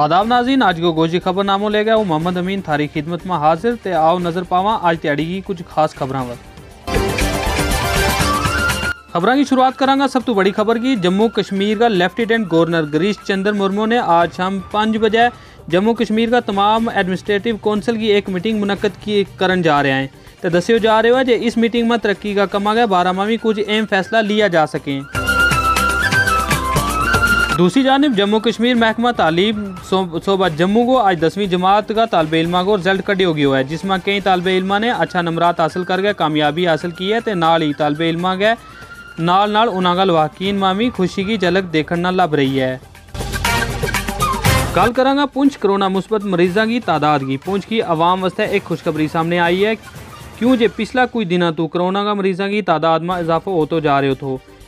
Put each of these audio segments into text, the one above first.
آداب ناظرین، آج کو گوشی خبر نامو لے گیا ہوں محمد امین تھاری خدمت میں حاضر تے آؤ نظر پاواں۔ آج تیاری کی کچھ خاص خبراں ور خبراں کی شروعات کراں سب تو بڑی خبر کی، جموں کشمیر کا لیفٹیننٹ گورنر گریش چندر مرمو نے آج شام پانچ بجے جموں کشمیر کا تمام ایڈمنسٹریٹو کونسل کی ایک میٹنگ منعقد کی کرن جا رہے ہیں۔ تے دسیو جا رہے ہو جے اس میٹنگ میں ترقی کا کما گیا۔ بارہ ماہ کچھ اہم فیصلہ لیا جا سکیں دوسری جانب، جموں کشمیر محکمہ تعلیم صوبہ جموں کو آج دسویں جماعت کا طالب علمہ کو رزلٹ کڈی ہو گیا ہے، جس میں کئی طالب علمہ نے اچھا نمبرات حاصل کر کے کامیابی حاصل کی ہے، تے نال ہی طالب علمہ کے نال نال انہاں واقعین مامی خوشی کی جھلک دیکھن نہ لب رہی ہے۔ گل کرانگا پونچھ کرونا مثبت مریضوں کی تعداد کی۔ پونچھ کی عوام واسطے ایک خوشخبری سامنے آئی ہے، کیوں جے پچھلا کچھ دنوں تو کرونا کا مریضوں کی تعداد میں اضافہ ہو تو جا رہے ہو تو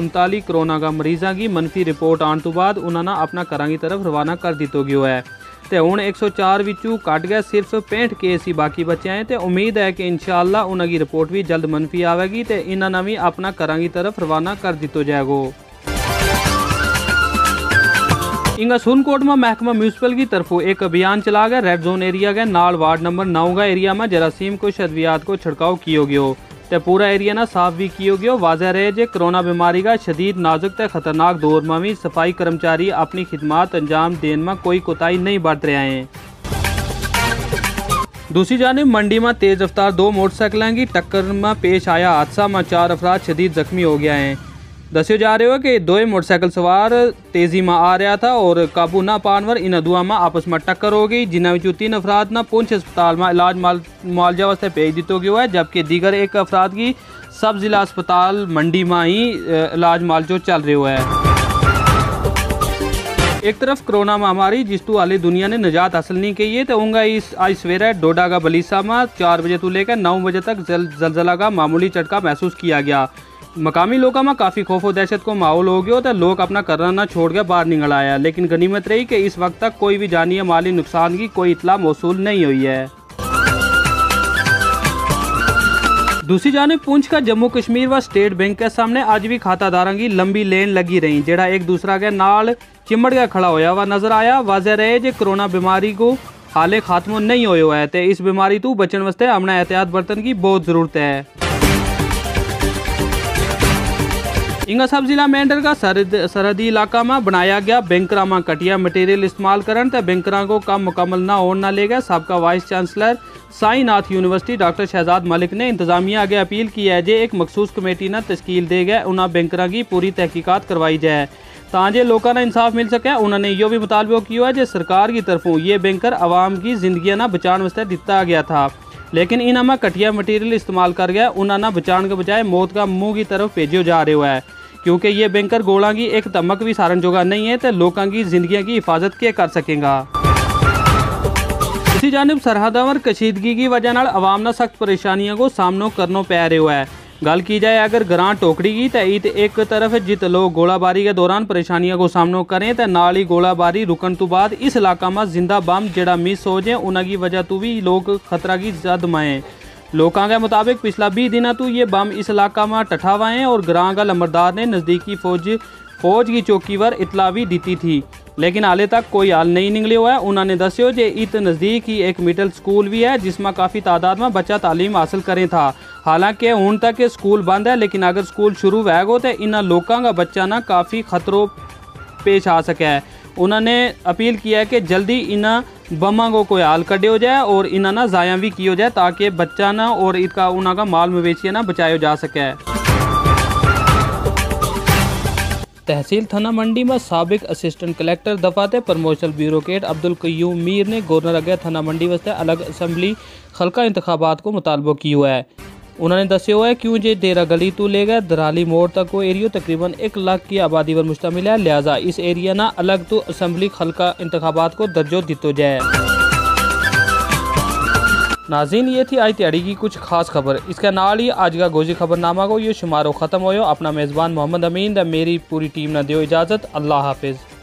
39 ਕਰੋਨਾ ਦਾ ਮਰੀਜ਼ਾਂ ਦੀ ਮੰਨਫੀ ਰਿਪੋਰਟ ਆਉਣ ਤੋਂ ਬਾਅਦ ਉਹਨਾਂ ਨਾਲ ਆਪਣਾ ਘਰਾਂ ਦੀ ਤਰਫ ਰਵਾਨਾ ਕਰ ਦਿੱਤੋ ਗਿਓ ਹੈ। ਤੇ ਹੁਣ 104 ਵਿੱਚੋਂ ਕੱਟ ਗਿਆ, ਸਿਰਫ 65 ਕੇਸ ਹੀ ਬਾਕੀ ਬਚੇ ਆਏ ਤੇ ਉਮੀਦ ਹੈ ਕਿ ਇਨਸ਼ਾਅੱਲਾ ਉਹਨਾਂ ਦੀ ਰਿਪੋਰਟ ਵੀ ਜਲਦ ਮੰਨਫੀ ਆਵੇਗੀ ਤੇ ਇਹਨਾਂ ਨਾਲ ਵੀ ਆਪਣਾ ਘਰਾਂ ਦੀ ਤਰਫ ਰਵਾਨਾ ਕਰ ਦਿੱਤੋ ਜਾਏਗਾ। انگا سون کوٹ میں محکمہ میونسپل کی طرف ایک ابھیان چلا گیا ریڈ زون ایریا گیا نال وارڈ نمبر نو کا ایریا میں جراثیم کو ادویات کو چھڑکاؤ کیو گیا تے پورا ایریا نہ صاف بھی کیو گیا واضح رہے جے کرونا بیماری کا شدید نازک تے خطرناک دور میں بھی صفائی کرمچاری اپنی خدمات انجام دین میں کوئی کوتاہی نہیں برت رہے ہیں دوسری جانب منڈی میں تیز رفتار دو موٹر سائیکلیں کی ٹکر میں پیش آیا حادثہ میں چار افراد شدید زخمی ہو گیا ہیں دسیو جا رہے ہو کہ دوئے موٹر سائیکل سوار تیزی میں آ رہا تھا اور قابو نہ پانور ان دعا میں آپس میں ٹکر ہو گئی جنہاں وچوں تین افراد نہ پونچھ اسپتال میں علاج معالجہ واسطے بھیج دیتو گیا ہے جبکہ دیگر ایک افراد کی سب ضلع اسپتال منڈی ماں ہی علاج معالجہ چل رہے ہوا ہے ایک طرف کرونا مہاماری جس تو آلی دنیا نے نجات حاصل نہیں کی ہے تو اونگا اس آج سویرہ ڈوڈا کا بلیسا میں چار بجے تو لے کر نو بجے تک زلزلہ کا معمولی چٹکا محسوس کیا گیا مقامی لوگوں میں کافی خوف و دہشت کو ماحول ہو گیا تو لوگ اپنا کرنا نہ چھوڑ کے باہر نکل آیا لیکن غنیمت رہی کہ اس وقت تک کوئی بھی جانی مالی نقصان کی کوئی اطلاع موصول نہیں ہوئی ہے۔ دوسری جانب، پونچھ کا جموں کشمیر و سٹیٹ بینک کے سامنے آج بھی کھاتہ داراں کی لمبی لین لگی رہی۔ جڑا ایک دوسرا کے نال چمڑ گیا کھڑا ہویا ہوا نظر آیا۔ واضح رہے جے کرونا بیماری کو حالے خاتمہ نہیں ہوئے ہوئے تھے اس بیماری تو بچن واسطے ہمنا احتیاط برتن کی بہت ضرورت ہے۔ انگا سب ضلع مینڈر کا سرحدی علاقہ میں بنایا گیا بینکرہ میں کٹیا مٹیریل استعمال کرن تے بینکرہ کو کم مکمل نہ ہون نہ لے گئے سابقہ vice chancellor Sai Nath university doctor Shahzad Malik نے انتظامیہ آگے اپیل کی ہے جے ایک مخصوص کمیٹی نہ تشکیل دے گیا انہاں بینکرہ کی پوری تحقیقات کروائی جائے تاں جے لوکاں نہ انصاف مل سکے انہوں نے یہ بھی مطالبہ کیا ہے جے سرکار کی طرفوں یہ بینکر عوام کی زندگیاں نہ بچان وستہ دیتا گیا تھا ਲੇਕਿਨ ਇਹਨਾਂ ਮਾ ਘਟੀਆ ਮਟੀਰੀਅਲ ਇਸਤੇਮਾਲ ਕਰ ਗਿਆ ਉਹਨਾਂ ਨਾ ਬਚਾਣ ਕੇ ਬਜਾਏ ਮੌਤ ਦਾ ਮੂੰਹ ਦੀ ਤਰਫ ਭੇਜਿਓ ਜਾ ਰਹੇ ਹੋਇਆ ਹੈ کیونکہ یہ بینکر گوڑا کی ایک دمک بھی سارن جوگا نہیں ہے تو لوگوں کی زندگی کی حفاظت کے کر سکے گا۔ اسی جانب سرحدہ اور کشیدگی کی وجہ نال عوام نہ سخت پریشانیاں کو سامنا کرنا پی رہا ہے۔ گل کی جائے اگر گران ٹوکڑی کی تو ایت ایک طرف جت لوگ گولہ باری کے دوران پریشانیاں کو سامنا کریں تو نالی گولا گولہ باری رکن تو بعد اس علاقہ میں زندہ بام جڑا مس ہو جائیں انہ کی وجہ تو بھی لوگ خطرہ کی زد مائیں۔ لوکاں کے مطابق پچھلا بھی دنہ تو یہ بام اس علاقہ میں ٹٹھا اور گراں کا لمبردار نے نزدیکی فوج فوج کی چوکی پر اطلاع بھی دیتی تھی۔ لیکن آلے تک کوئی آل نہیں نگلے ہوئے۔ انہوں نے دسے ہو جے ایت نزدیک ہی ایک میٹل سکول بھی ہے، جس میں کافی تعداد میں بچہ تعلیم حاصل کریں تھا۔ حالانکہ ان تک سکول بند ہے، لیکن اگر سکول شروع ویگو تو انہوں لوکاں کا بچہ نہ کافی خطروں پیش آ سکے۔ ہیں انہوں نے اپیل کیا ہے کہ جلدی انہوں بمہ کو کوئی آل حال ہو جائے اور انہوں نے ضائع بھی کی ہو جائے تاکہ بچہ نہ اور انہوں کا مال مویشیہ نہ بچائے ہو جا سکے۔ ہیں تحصیل تھنہ منڈی میں سابق اسسٹنٹ کلیکٹر دفاتر پرموشنل بیوروکیٹ عبد القیوم میر نے گورنر اگیا تھنہ منڈی وسطے الگ اسمبلی خلقہ انتخابات کو مطالبہ کیا ہے۔ انہوں نے دسے ہوا ہے کیوں جے ڈیرا گلی تو لے گئے، درالی موڑ تک وہ ایریو تقریباً ایک لاکھ کی آبادی پر مشتمل ہے، لہٰذا اس ایریا نہ الگ تو اسمبلی خلقہ انتخابات کو درجہ دیتو جائے۔ ناظرین، یہ تھی آئی تیاری کی کچھ خاص خبر۔ اس کے نال ہی آج کا گوزی خبر نامہ کو یہ شمارو ختم ہوئے۔ اپنا میزبان محمد امین دا میری پوری ٹیم نہ دیو اجازت۔ اللہ حافظ۔